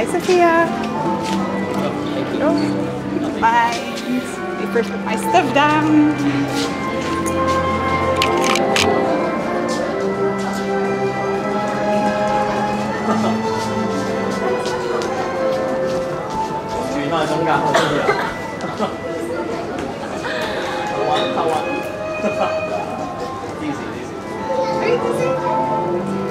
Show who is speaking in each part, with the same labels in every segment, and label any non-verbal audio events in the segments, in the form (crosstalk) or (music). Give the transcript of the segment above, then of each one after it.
Speaker 1: Hi, Sofia. Oh, Thank you. Bye. First put my stuff down. Are you busy?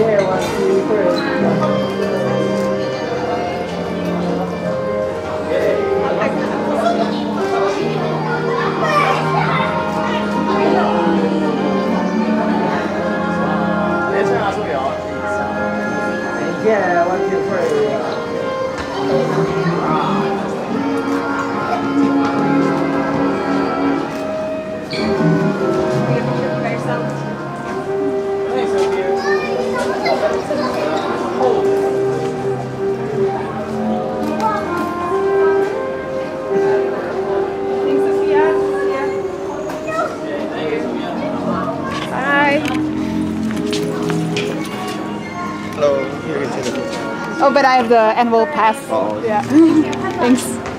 Speaker 2: Yeah, one, two, three.
Speaker 3: You
Speaker 1: Oh, but I have the annual pass.
Speaker 3: Oh.
Speaker 1: Yeah. (laughs) Thanks.